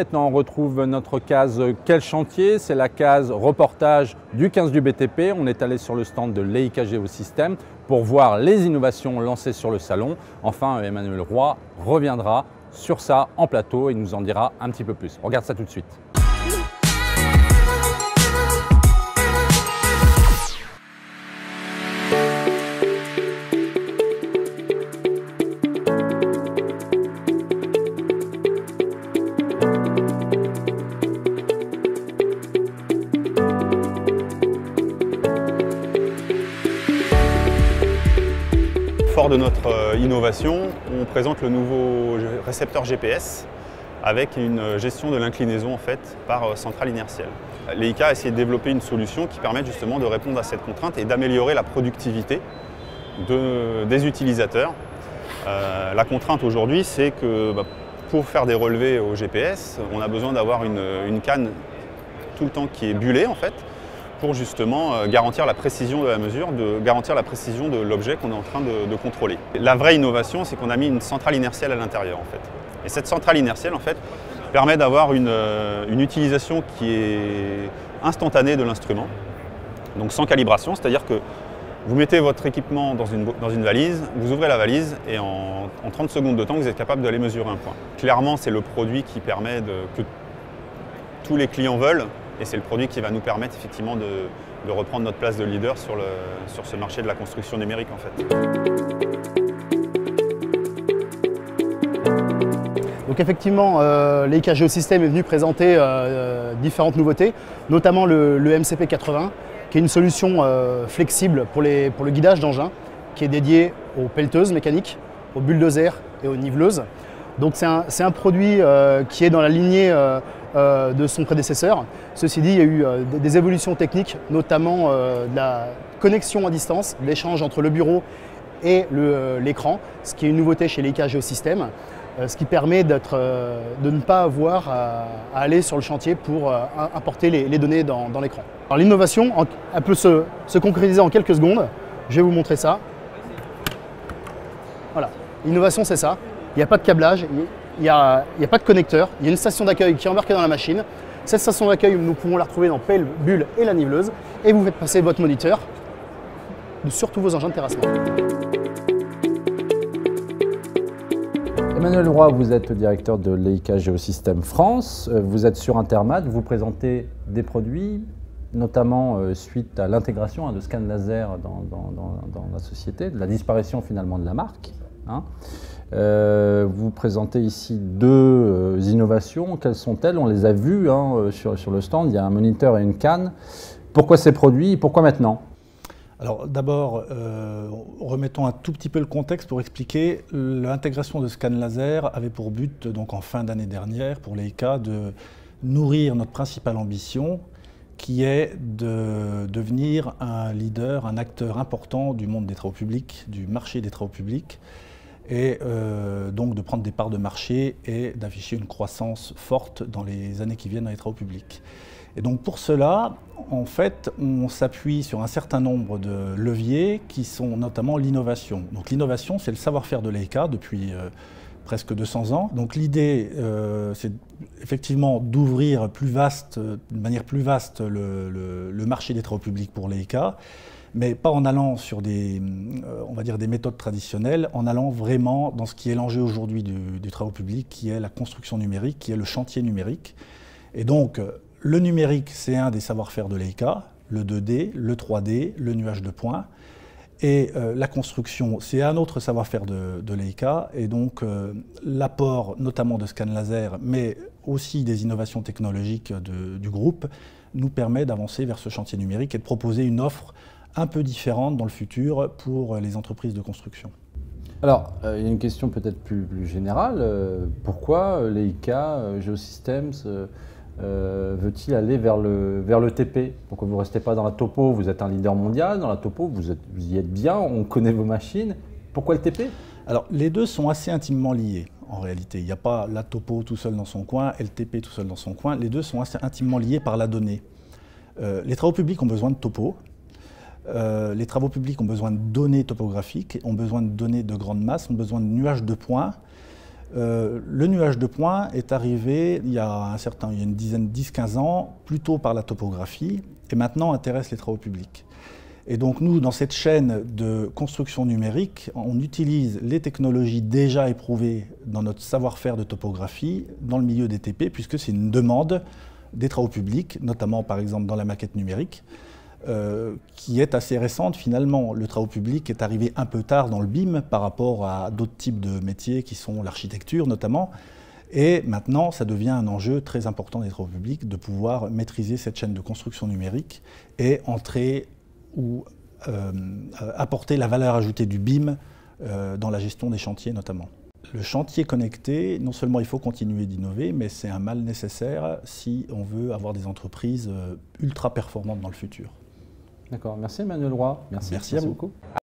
Maintenant, on retrouve notre case Quel chantier C'est la case reportage du 15 du BTP. On est allé sur le stand de l'EIK Géosystème pour voir les innovations lancées sur le salon. Enfin, Emmanuel Roy reviendra sur ça en plateau et nous en dira un petit peu plus. Regarde ça tout de suite. Fort de notre euh, innovation, on présente le nouveau récepteur GPS avec une gestion de l'inclinaison en par euh, centrale inertielle. L'EIK a essayé de développer une solution qui permet justement de répondre à cette contrainte et d'améliorer la productivité de- des utilisateurs. Euh, la contrainte aujourd'hui, c'est que bah, pour faire des relevés au GPS, on a besoin d'avoir une, une canne tout le temps qui est bullée en fait, pour justement euh, garantir la précision de la mesure, de garantir la précision de l'objet qu'on est en train de, contrôler. La vraie innovation, c'est qu'on a mis une centrale inertielle à l'intérieur en fait. Et cette centrale inertielle en fait permet d'avoir une, euh, utilisation qui est instantanée de l'instrument, donc sans calibration, c'est-à-dire que vous mettez votre équipement dans une, bo- dans une valise, vous ouvrez la valise et en, en 30 secondes de temps, vous êtes capable d'aller mesurer un point. Clairement, c'est le produit qui permet de, que tous les clients veulent et c'est le produit qui va nous permettre effectivement de, reprendre notre place de leader sur, ce marché de la construction numérique en fait. Donc effectivement, euh, l'EIK Géosystème est venu présenter euh, euh, différentes nouveautés, notamment le, le MCP 80, qui est une solution euh, flexible pour, le guidage d'engins, qui est dédié aux pelleteuses mécaniques, aux bulldozers et aux niveleuses. Donc c'est un, produit qui est dans la lignée euh, de son prédécesseur. Ceci dit, il y a eu euh, des, évolutions techniques, notamment euh, de la connexion à distance, l'échange entre le bureau et l'écran, ce qui est une nouveauté chez l'EIK Géosystème. Ce qui permet de ne pas avoir à, aller sur le chantier pour im- importer les, données dans, dans l'écran. L'innovation, elle peut se, se concrétiser en quelques secondes. Je vais vous montrer ça. Voilà, l'innovation c'est ça. Il n'y a pas de câblage, il n'y a, pas de connecteur, il y a une station d'accueil qui est embarquée dans la machine. Cette station d'accueil, nous pouvons la retrouver dans pelle, bulle et la niveleuse. Et vous faites passer votre moniteur sur tous vos engins de terrassement. Emmanuel Roy, vous êtes directeur de l'EIK Géosystème France. Euh, Vous êtes sur Intermat, vous présentez des produits, notamment euh, suite à l'intégration hein, de scan laser dans la société, de la disparition finalement de la marque. hein. Euh, vous présentez ici deux euh, innovations. Quelles sont-elles? On les a vues hein, euh, sur, le stand. Il y a un moniteur et une canne. Pourquoi ces produits? Pourquoi maintenant? Alors d'abord, remettons un tout petit peu le contexte pour expliquer. L'intégration de scan laser avait pour but, donc en fin d'année dernière, pour l'EICA, de nourrir notre principale ambition, qui est de devenir un leader, un acteur important du monde des travaux publics, du marché des travaux publics, et euh, donc de prendre des parts de marché et d'afficher une croissance forte dans les années qui viennent dans les travaux publics. Et donc pour cela, en fait, on s'appuie sur un certain nombre de leviers qui sont notamment l'innovation. Donc l'innovation, c'est le savoir-faire de l'EICA depuis euh, presque 200 ans. Donc l'idée, euh, c'est effectivement d'ouvrir de manière plus vaste le, le- le marché des travaux publics pour l'EICA, mais pas en allant sur des, euh, on va dire des méthodes traditionnelles, en allant vraiment dans ce qui est l'enjeu aujourd'hui du, du travaux public, qui est la construction numérique, qui est le chantier numérique. Et donc, le numérique, c'est un des savoir-faire de l'EICA, le 2D, le 3D, le nuage de points. Et euh, la construction, c'est un autre savoir-faire de, de l'EICA. Et donc, euh, l'apport notamment de scan laser, mais aussi des innovations technologiques du groupe, nous permet d'avancer vers ce chantier numérique et de proposer une offre un peu différente dans le futur pour les entreprises de construction. Alors, euh, il y a une question peut-être plus, plus générale. Euh, pourquoi euh, euh, Geosystems veut-il aller vers le, vers le TP Pourquoi vous ne restez pas dans la topo Vous êtes un leader mondial. Dans la topo, vous, êtes- vous y êtes bien, on connaît vos machines. Pourquoi le TP Alors, les deux sont assez intimement liés, en réalité. Il n'y a pas la topo tout seul dans son coin et le TP tout seul dans son coin. Les deux sont assez intimement liés par la donnée. Euh, les travaux publics ont besoin de topo. Euh, les travaux publics ont besoin de données topographiques, ont besoin de données de grande masse, ont besoin de nuages de points. le nuage de points est arrivé il y a un certain, il y a une dizaine, 10-15 ans, plutôt par la topographie, et maintenant intéresse les travaux publics. Et donc nous, dans cette chaîne de construction numérique, on utilise les technologies déjà éprouvées dans notre savoir-faire de topographie dans le milieu des TP, puisque c'est une demande des travaux publics, notamment par exemple dans la maquette numérique, euh, qui est assez récente finalement. Le travaux public est arrivé un peu tard dans le BIM par rapport à d'autres types de métiers qui sont l'architecture notamment. Et maintenant, ça devient un enjeu très important des travaux publics de pouvoir maîtriser cette chaîne de construction numérique et entrer ou euh, apporter la valeur ajoutée du BIM euh, dans la gestion des chantiers notamment. Le chantier connecté, non seulement il faut continuer d'innover, mais c'est un mal nécessaire si on veut avoir des entreprises ultra performantes dans le futur. D'accord, merci Emmanuel Roy. Merci, merci à vous. Beaucoup.